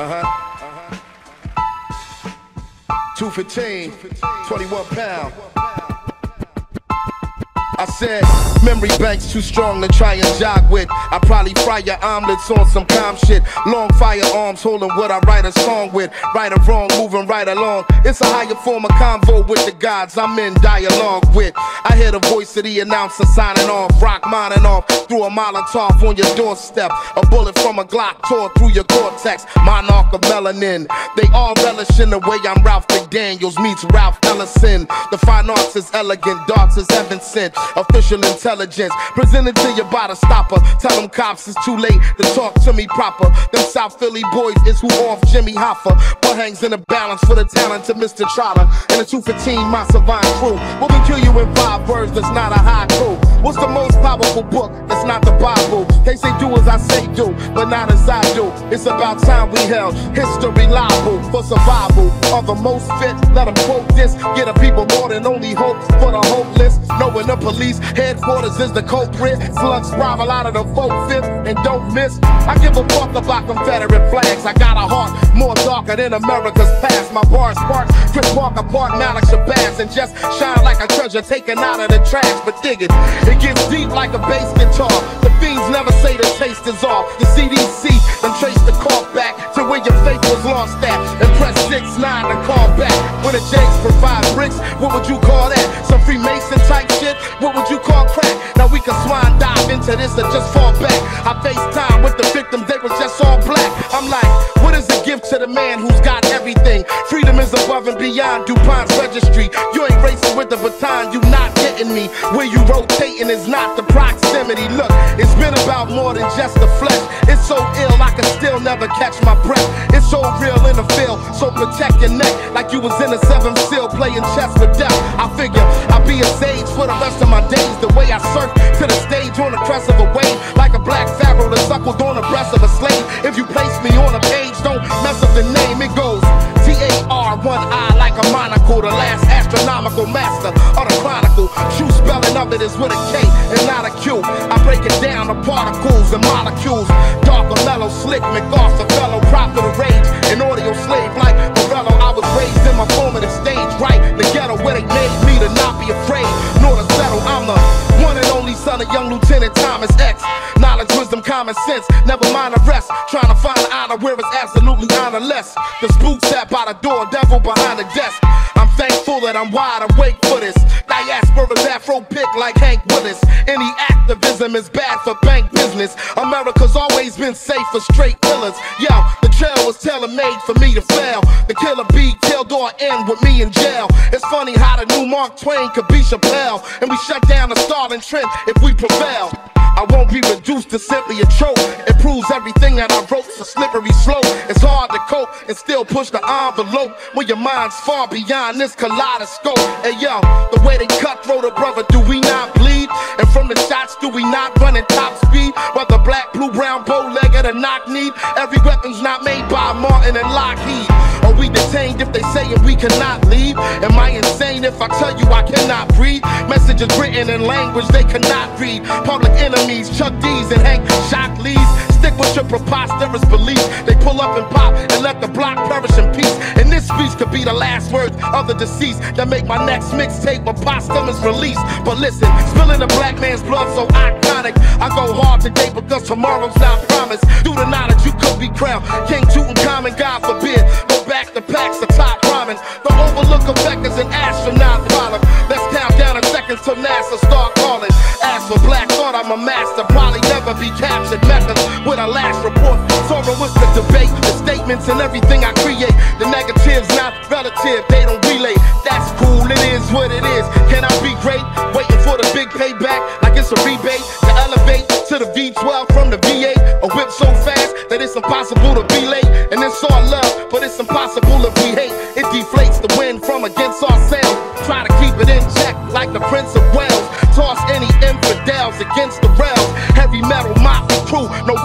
Uh huh. 215, 21 pound. I said, memory banks too strong to try and jog with. I probably fry your omelets on some calm shit. Long firearms holding what I write a song with. Right or wrong, moving right along. It's a higher form of convo with the gods I'm in dialogue with. I hear the voice of the announcer signing off, rock mining off through a Molotov on your doorstep. A bullet from a Glock tore through your cortex. Monarch of melanin. They all relish in the way I'm Ralph McDaniels meets Ralph Ellison. The fine arts is elegant, darts is heaven sent. Official intelligence presented to you by the stopper. Tell them cops it's too late to talk to me proper. Them South Philly boys is who off Jimmy Hoffa. What hangs in the balance for the talent to Mr. Trotter and the 215 my savant crew. What can kill you in five words that's not a haiku? What's the most powerful book that's not the Bible? They say do as I say do, but not as I do. It's about time we held history liable for survival. Are the most fit, let them quote this. Get a people more than only hope for the hopeless. Knowing the police headquarters is the culprit. Slugs rival out of the folk fifth and don't miss. I give a fuck about Confederate flags. I got a heart more darker than America's past. My bars sparks, Chris Walker, Park, Malik Shabazz, and just shine like a treasure taken out of the trash. But dig it, it gets deep like a bass guitar. The fiends never say the taste is off. The CDC then trace the call back to where your faith was lost at. And press 6 9 to call back. When the Jakes provide bricks, what would you call that? Some Freemason type shit? What would you call crack? Now we can swine dive into this and just fall back. I FaceTime with the victims, they was just all black. I'm like, what is a gift to the man who's got everything? Freedom is above and beyond DuPont's registry. You ain't racing with the baton, you not getting me. Where you rotating is not the proximity. Look, it's been about more than just the flesh. It's so ill, I can still never catch my breath. It's so real in the field, so protect your neck like you was in a seventh seal playing chess with death. I figure I'll be a sage for the rest of my days. The way I surf to the stage on the crest of a wave, a monocle, the last astronomical master of the chronicle. True spelling of it is with a K and not a Q. I break it down to particles and molecules. Darker, mellow, slick, MacArthur, fellow, prophet of rage, an audio slave like Morello. I was raised in my formative stage, right? The ghetto where they made me to not be afraid, nor to settle. I'm the one and only son of young Lieutenant Thomas X. Knowledge, wisdom, common sense, never mind the rest. Trying to find honor where it's absolutely honorless. The spook sat by the door, devil behind that I'm wide awake for this. Diaspora's afro pick like Hank Willis. Any activism is bad for bank business. America's always been safe for straight killers. Yo, the trail was tailor made for me to fail. The killer bee killed or end with me in jail. It's funny how the new Mark Twain could be Chappelle. And we shut down the Starling trend if we prevail. Reduced to simply a trope. It proves everything that I wrote's a slippery slope. It's hard to cope and still push the envelope when your mind's far beyond this kaleidoscope. Hey yo, the way they cutthroat a brother, do we not bleed? And from the shots, do we not run at top speed? Whether black, blue, brown, bow-legged, or knock kneed, every weapon's not made by Martin and Lockheed. Are we detained if they saying we cannot leave? Am I insane if I tell you I cannot breathe? Messages written in language they cannot read. Public enemies, Chuck D's and Hank Shocklees. Stick with your preposterous beliefs. They pull up and pop and let the block perish in peace. And this speech could be the last words of the deceased that make my next mixtape a posthumous released. But listen, spilling a black man's blood so iconic. I go hard today because tomorrow's not promised. Through the knowledge you could be crowned. King Tutankhamun, God forbid. Go back to packs of top ramen. The overlook effect is an astronaut problem. Let's count down in seconds till NASA start calling. Ask for black thought, I'm a master. Probably never be captured. Methods with a last report. Sorrow is the debate, the statements and everything I create. The negatives not relative, they don't relate. That's cool, it is what it is. Can I be great? Waiting for the big payback like it's a rebate to elevate to the V12 from the V8. A whip so fast that it's impossible to be late. And it's all love, but it's impossible if we hate. It deflates the wind from against ourselves. Try to keep it in check like the Prince of Wales. Toss any infidels against the rails. Heavy metal Mötley Crüe, no.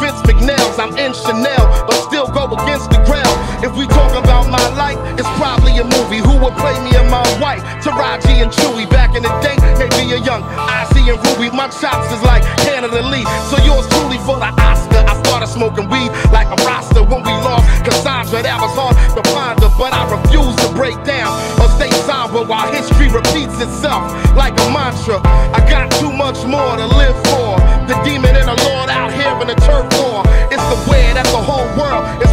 I'm in Chanel, but still go against the grail. If we talk about my life, it's probably a movie. Who would play me and my wife? Taraji and Chewy back in the day, maybe a young Ossie and Ruby. My chops is like Canada Lee. So yours truly for the Oscar. I started smoking weed like a roster when we lost Cassandra That was hard to ponder, but I refuse to break down or stay somber while history repeats itself like a mantra. I got too much more to live for. The demon and the Lord out here in the turf way that the whole world